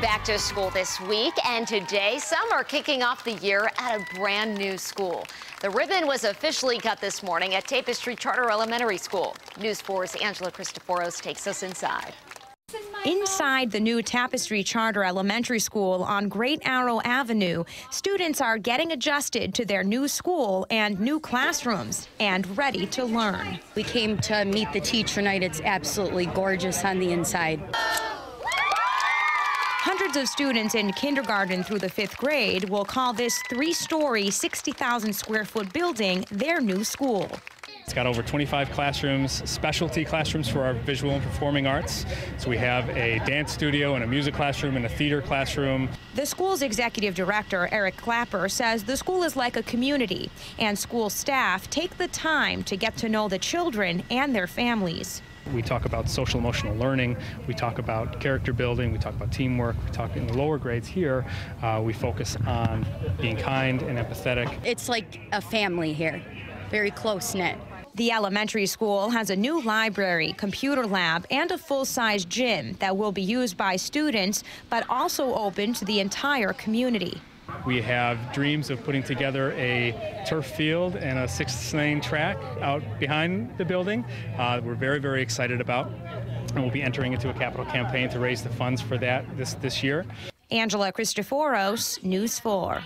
back to school this week, and today some are kicking off the year at a brand new school. The ribbon was officially cut this morning at Tapestry Charter Elementary School. News 4's Angela Cristoforos takes us inside. Inside the new Tapestry Charter Elementary School on Great Arrow Avenue, students are getting adjusted to their new school and new classrooms and ready to learn. We came to meet the teacher night. It's absolutely gorgeous on the inside. Hundreds of students in kindergarten through the fifth grade will call this three story, 60,000 square foot building their new school. It's got over 25 classrooms, specialty classrooms for our visual and performing arts. So we have a dance studio and a music classroom and a theater classroom. The school's executive director, Eric Klapper, says the school is like a community, and school staff take the time to get to know the children and their families. We talk about social emotional learning. We talk about character building. We talk about teamwork. We talk in the lower grades here. Uh, we focus on being kind and empathetic. It's like a family here, very close knit. The elementary school has a new library, computer lab, and a full size gym that will be used by students, but also open to the entire community. We have dreams of putting together a turf field and a six lane track out behind the building. Uh, we're very, very excited about. And we'll be entering into a capital campaign to raise the funds for that this, this year. Angela Christoforos, News 4.